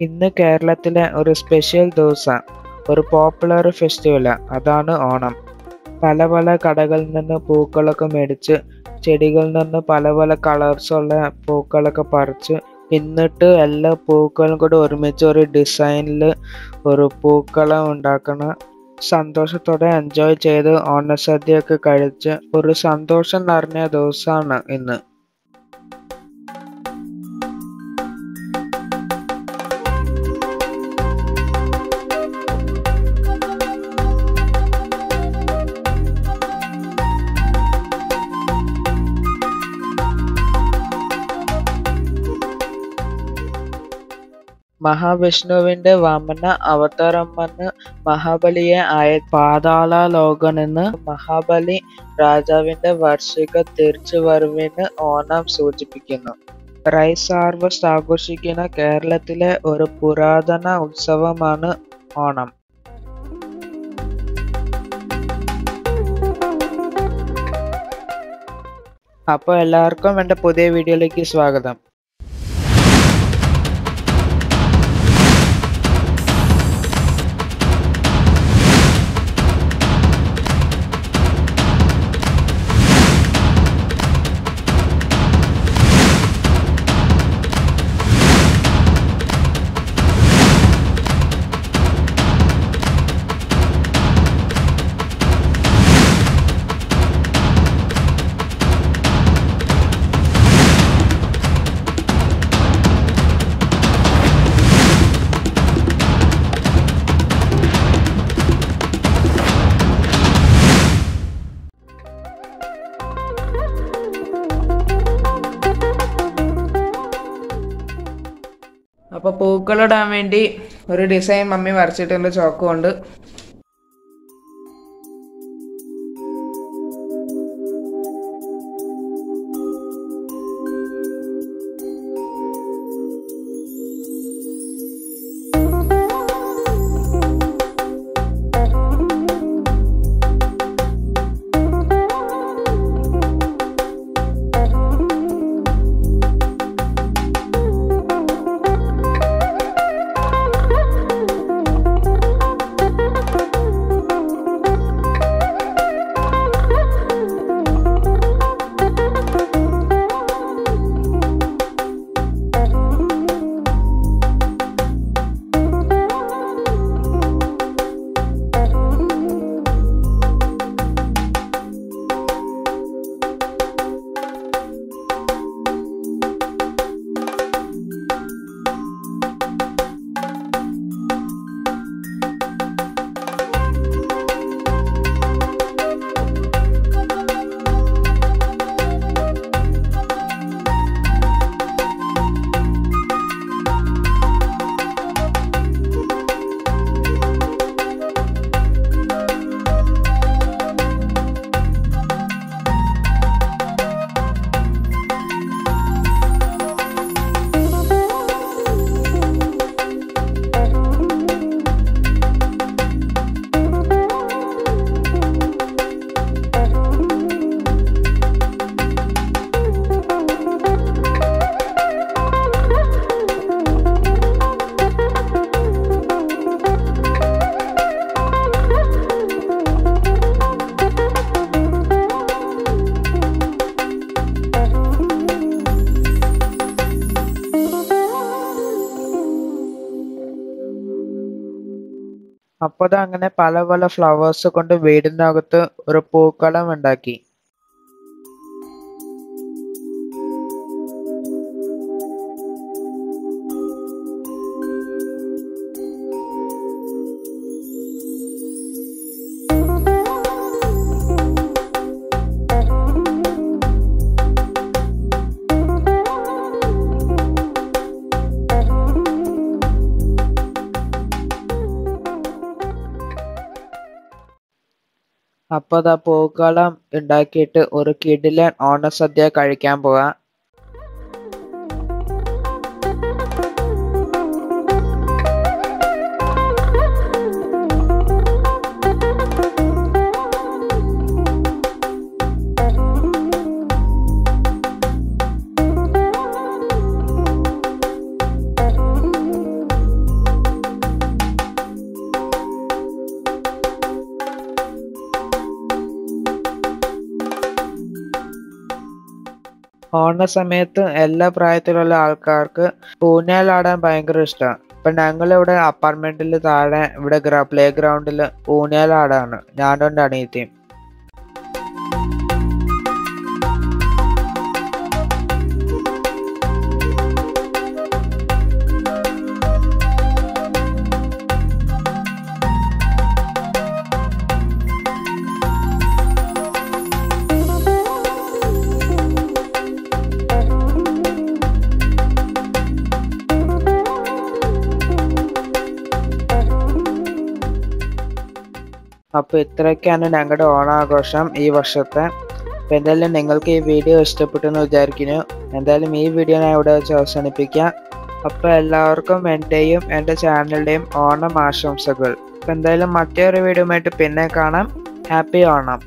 ഇന്ന് കേരളത്തിലെ ഒരു സ്പെഷ്യൽ ദിവസം ഒരു പോപ്പുലർ ഫെസ്റ്റിവലാണ് അതാണ് ഓണം. പല പല കടകളിൽ നിന്ന് പൂക്കളൊക്കെ മേടിച്ച് ചെടികളിൽ നിന്ന് പല പല കളേഴ്സുള്ള പൂക്കളൊക്കെ പറിച്ച് എന്നിട്ട് എല്ലാ പൂക്കളും കൂടെ ഒരുമിച്ച് ഒരു ഡിസൈനിൽ ഒരു പൂക്കളം ഉണ്ടാക്കണം. സന്തോഷത്തോടെ എൻജോയ് ചെയ്ത് ഓണസദ്യയൊക്കെ കഴിച്ച് ഒരു സന്തോഷം നിറഞ്ഞ ദിവസമാണ് ഇന്ന്. മഹാവിഷ്ണുവിന്റെ വാമന അവതാരം വന്ന് മഹാബലിയെ ആയ പാതാള ലോകനെന്ന് മഹാബലി രാജാവിന്റെ വാർഷിക തിരിച്ചുവരവിന് ഓണം സൂചിപ്പിക്കുന്നു. റൈസ് ഹാർവസ്റ്റ് ആഘോഷിക്കുന്ന കേരളത്തിലെ ഒരു പുരാതന ഉത്സവമാണ് ഓണം. അപ്പോൾ എല്ലാവർക്കും എന്റെ പുതിയ വീഡിയോയിലേക്ക് സ്വാഗതം. അപ്പോൾ പൂക്കളിടാൻ വേണ്ടി ഒരു ഡിസൈൻ മമ്മി വരച്ചിട്ടുണ്ട് ചോക്ക് കൊണ്ട്. അപ്പോൾ അങ്ങനെ പല പല ഫ്ലവേഴ്സ് കൊണ്ട് വീടിനകത്ത് ഒരു പൂക്കളം ഉണ്ടാക്കി. അപ്പോൾ ദാ പൂക്കളം ഉണ്ടാക്കിയിട്ട് ഒരു കിടിലൻ ഓണസദ്യ കഴിക്കാൻ പോവാ. ഓണ സമയത്ത് എല്ലാ പ്രായത്തിലുള്ള ആൾക്കാർക്ക് ഊഞ്ഞാലാടാൻ ഭയങ്കര ഇഷ്ടമാണ് ഇപ്പൊ ഞങ്ങളിവിടെ അപ്പാർട്ട്മെന്റിൽ താഴെ ഇവിടെ പ്ലേ ഗ്രൗണ്ടിൽ ഊഞ്ഞാലാടാണ്. ഞാനും എന്റെ അനിയത്തിയും. അപ്പോൾ ഇത്രയൊക്കെയാണ് ഞങ്ങളുടെ ഓണാഘോഷം ഈ വർഷത്തെ. അപ്പോൾ എന്തായാലും നിങ്ങൾക്ക് ഈ വീഡിയോ ഇഷ്ടപ്പെട്ടെന്ന് വിചാരിക്കുന്നു. എന്തായാലും ഈ വീഡിയോ ഞാൻ ഇവിടെ വെച്ച് അവസാനിപ്പിക്കാം. അപ്പോൾ എല്ലാവർക്കും എന്റെയും എന്റെ ചാനലിന്റെയും ഓണം ആശംസകൾ. അപ്പോൾ എന്തായാലും മറ്റൊരു വീഡിയോ ആയിട്ട് പിന്നെ കാണാം. ഹാപ്പി ഓണം.